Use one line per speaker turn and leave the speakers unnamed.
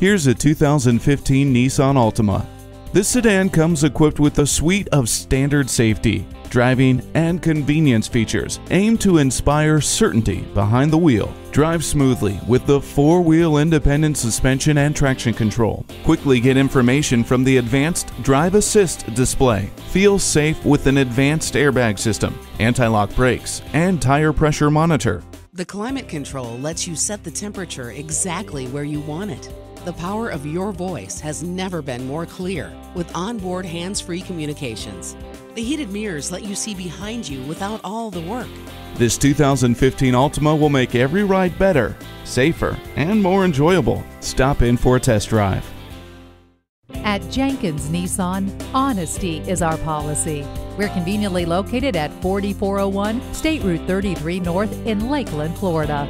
Here's a 2015 Nissan Altima. This sedan comes equipped with a suite of standard safety, driving, and convenience features aimed to inspire certainty behind the wheel. Drive smoothly with the four-wheel independent suspension and traction control. Quickly get information from the advanced Drive Assist display. Feel safe with an advanced airbag system, anti-lock brakes, and tire pressure monitor.
The climate control lets you set the temperature exactly where you want it. The power of your voice has never been more clear with onboard hands free communications. The heated mirrors let you see behind you without all the work.
This 2015 Altima will make every ride better, safer, and more enjoyable. Stop in for a test drive.
At Jenkins Nissan, honesty is our policy. We're conveniently located at 4401 State Route 33 North in Lakeland, Florida.